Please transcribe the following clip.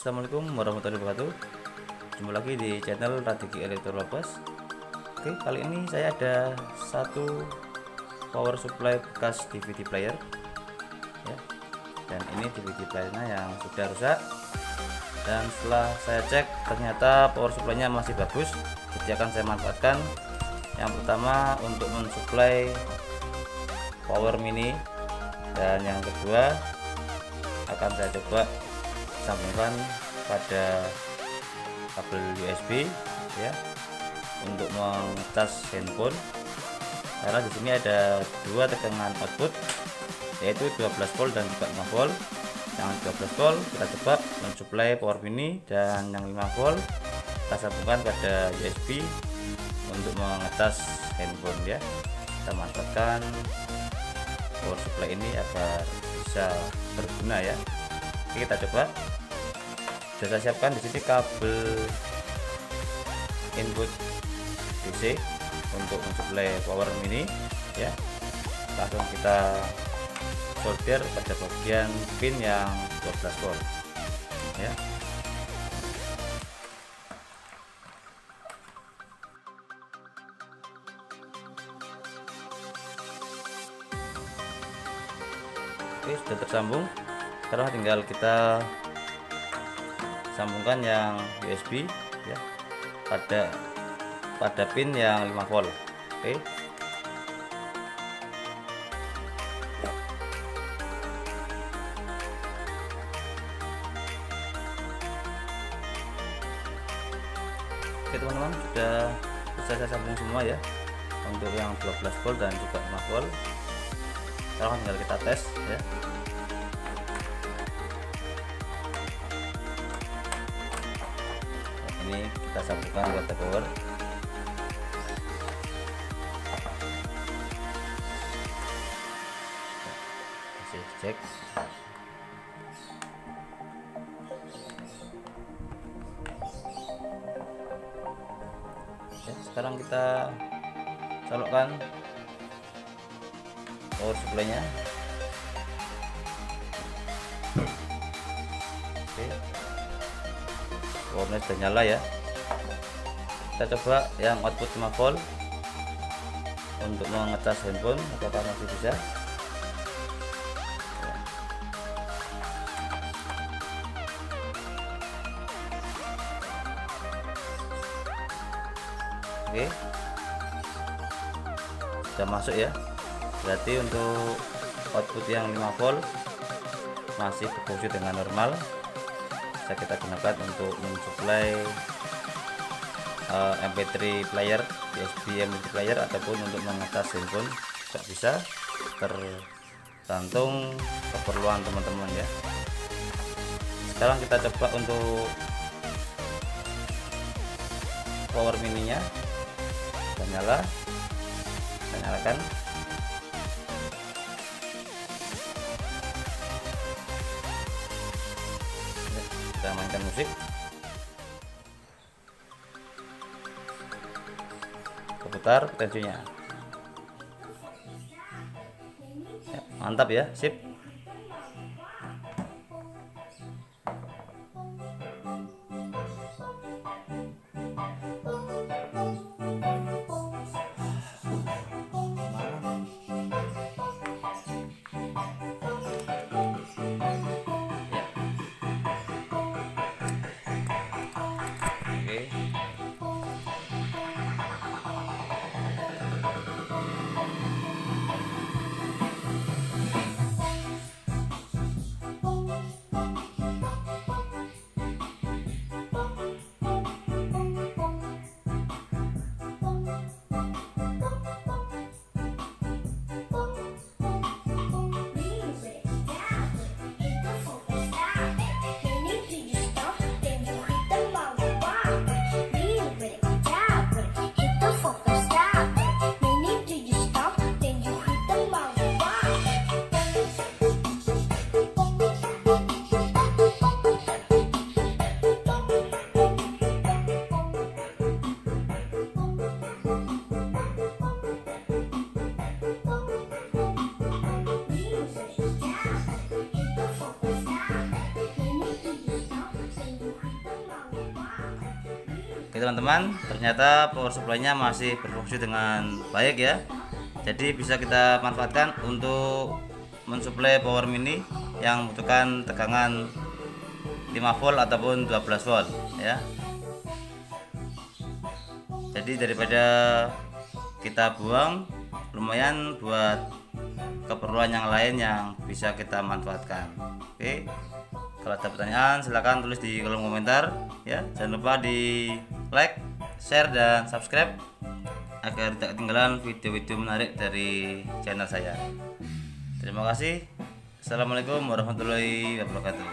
Assalamualaikum warahmatullahi wabarakatuh. Jumpa lagi di channel Radiki Elektrolopes. Oke kali ini saya ada satu power supply bekas DVD player ya. Dan ini DVD playernya yang sudah rusak. Dan setelah saya cek ternyata power supply nya masih bagus. Jadi akan saya manfaatkan. Yang pertama untuk mensuplai power mini. Dan yang kedua akan saya coba sambungkan pada kabel USB ya untuk mengecas handphone. Karena di sini ada dua tegangan output yaitu 12 volt dan juga 5 volt. Yang 12 volt kita coba mensuplai power mini dan yang 5 volt kita sambungkan pada USB untuk mengecas handphone ya. Kita manfaatkan power supply ini agar bisa berguna ya. Oke, kita coba sudah saya siapkan di sini kabel. Input DC untuk mensuplai power mini ya. Langsung kita solder pada bagian pin yang 12 volt ya. Oke sudah tersambung. Sekarang tinggal kita sambungkan yang USB ya. Pada pada pin yang 5 volt. Oke. Oke teman-teman sudah bisa saya sambung semua ya. Untuk yang 12 volt dan juga 5 volt. Sekarang tinggal kita tes ya ini kita sambungkan water power kasih cek. Ya, sekarang kita colokkan power supply powernya sudah nyala ya. Kita coba yang output 5 volt. Untuk mengecas handphone apakah masih bisa? Oke. Sudah masuk ya. Berarti untuk output yang 5 volt masih berfungsi dengan normal bisa kita gunakan untuk mensuplai uh, MP3 player USB MP3 player ataupun untuk mengetas handphone. Juga bisa. Tergantung keperluan teman-teman ya. Sekarang kita coba untuk power mininya. Kita nyala. Kita nyalakan kita mainkan musik. Putar tensinya. Ya, mantap ya sip Teman-teman, ternyata power supply-nya masih berfungsi dengan baik ya. Jadi bisa kita manfaatkan untuk mensuplai power mini yang membutuhkan tegangan 5 volt ataupun 12 volt ya. Jadi daripada kita buang lumayan buat keperluan yang lain yang bisa kita manfaatkan. Oke. Kalau ada pertanyaan silahkan tulis di kolom komentar ya. Jangan lupa di like, share dan subscribe agar tidak ketinggalan video-video menarik dari channel saya. Terima kasih. Assalamualaikum warahmatullahi wabarakatuh.